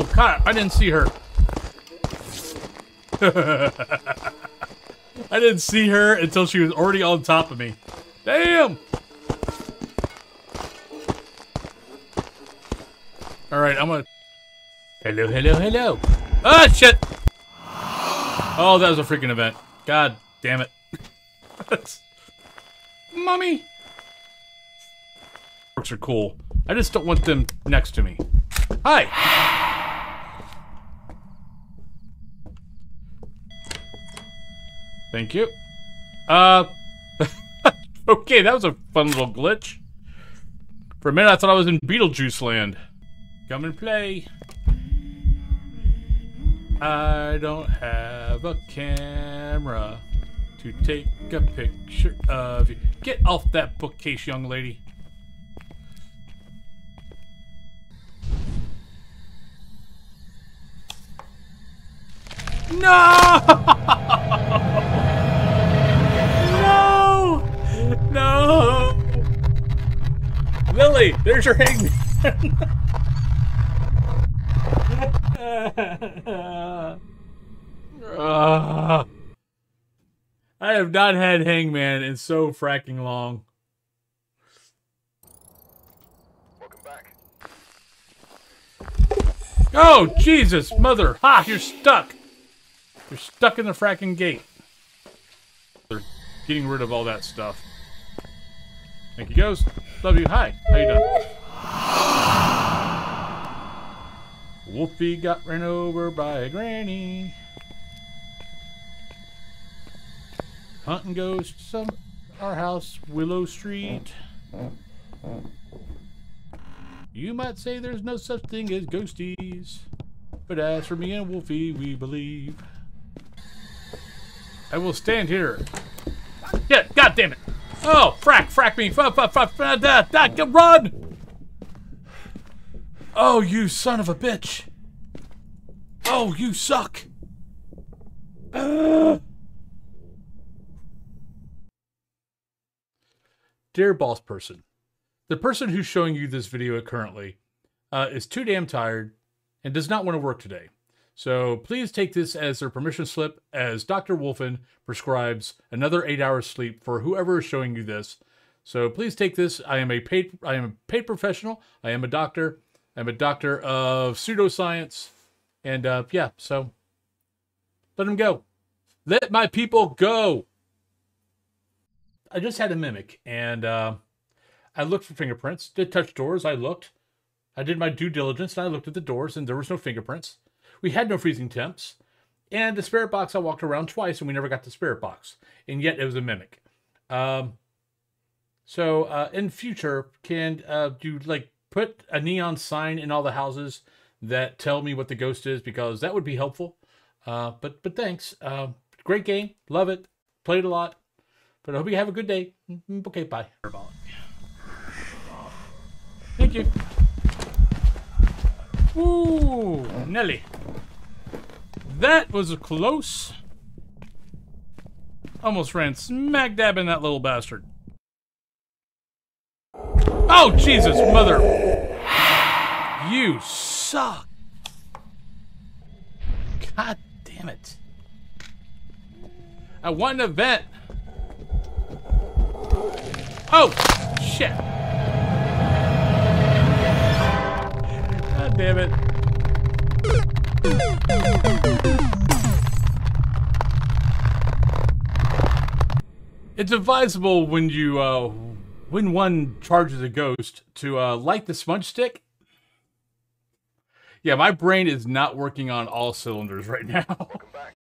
Oh, God, I didn't see her. I didn't see her until she was already on top of me. Damn! Alright, I'm gonna... Hello, hello, hello. Ah, shit! Oh, that was a freaking event. God damn it. Mommy! Works are cool. I just don't want them next to me. Hi! Thank you. Uh... okay, that was a fun little glitch. For a minute, I thought I was in Beetlejuice land. Come and play. I don't have a camera to take a picture of you. Get off that bookcase, young lady. No! Lily, there's your hangman. uh, I have not had hangman in so fracking long. Welcome back. Oh, Jesus, mother. Ha, you're stuck. You're stuck in the fracking gate. They're getting rid of all that stuff. Thank you, Ghost. Love you. Hi. How you doing? Wolfie got ran over by a granny. Hunting ghosts some our house, Willow Street. You might say there's no such thing as ghosties. But as for me and Wolfie, we believe. I will stand here. Yeah, god damn it. Oh, frack, frack me. Fuck, fuck, fuck, fuck, da, da, run! Oh, you son of a bitch. Oh, you suck. Dear boss person, the person who's showing you this video currently uh, is too damn tired and does not want to work today. So please take this as their permission slip as Dr. Wolfinn prescribes another eight hours sleep for whoever is showing you this. So please take this. I am a paid I am a paid professional. I am a doctor. I'm a doctor of pseudoscience. And uh, yeah, so let him go. Let my people go. I just had a mimic and uh, I looked for fingerprints, did touch doors, I looked. I did my due diligence and I looked at the doors and there was no fingerprints. We had no freezing temps. And the spirit box, I walked around twice and we never got the spirit box. And yet it was a mimic. Um, so uh, in future, can uh, you like put a neon sign in all the houses that tell me what the ghost is? Because that would be helpful. Uh, but but thanks. Uh, great game. Love it. Played a lot. But I hope you have a good day. Mm, Okay, bye. Thank you. Ooh, Nelly. That was close. Almost ran smack dab in that little bastard. Oh, Jesus, mother. You suck. God damn it. I won an event. Oh, shit. God damn it. It's advisable when you, uh, when one charges a ghost to, uh, light the smudge stick. Yeah, my brain is not working on all cylinders right now.